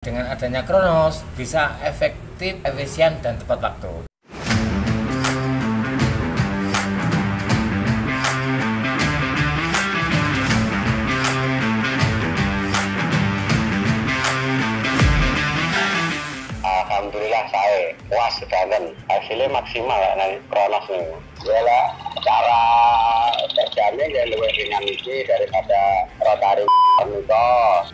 Dengan adanya Kronos bisa efektif, efisien, dan tepat waktu. Alhamdulillah saya puas banget hasilnya maksimal ya nanti Kronos nih ya lah cara kerjanya ya lebih ringan daripada rotari itu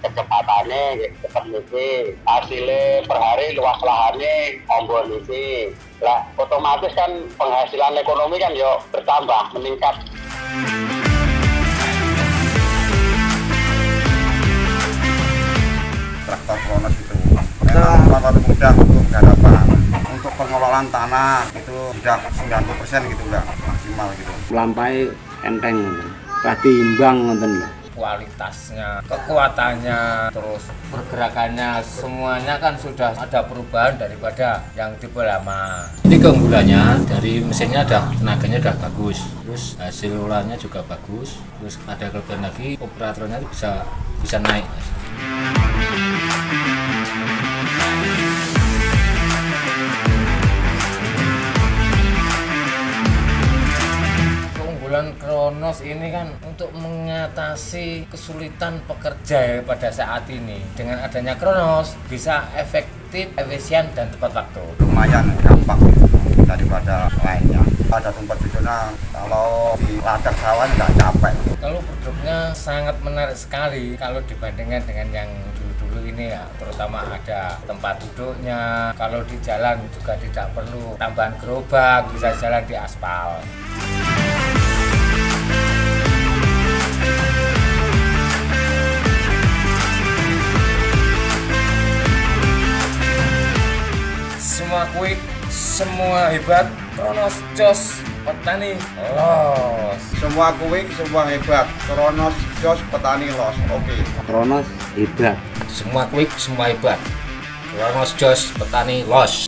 kecepatannya ya, cepat ini hasilnya per hari luas lahannya ombol ini lah otomatis kan penghasilan ekonomi kan yuk bertambah meningkat. Traktor Kronos itu. Memang merupakan mudah untuk garapan untuk pengelolaan tanah itu sudah 90 persen gitu udah maksimal gitu. Melampai enteng. Tadi imbang lho. Kualitasnya, kekuatannya, terus pergerakannya, semuanya kan sudah ada perubahan daripada yang tipe lama. Ini keunggulannya dari mesinnya ada tenaganya udah bagus, terus hasil ulangnya juga bagus, terus ada kelebihan lagi operatornya bisa bisa naik. Keunggulan Kronos ini kan untuk mengatasi kesulitan pekerja pada saat ini. Dengan adanya Kronos bisa efektif, efisien, dan tepat waktu. lumayan gampang gitu daripada lainnya ada tempat tidurnya kalau di ladang sawah nggak capek Kalau produknya sangat menarik sekali kalau dibandingkan dengan yang dulu-dulu ini ya, terutama ada tempat duduknya. Kalau di jalan juga tidak perlu tambahan gerobak, bisa jalan di aspal. Quick, semua hebat, Kronos Jos, petani los. semua kuing semua hebat Kronos Jos petani los oke Kronos hebat. Semua quick, semua hebat. Kronos Jos petani los.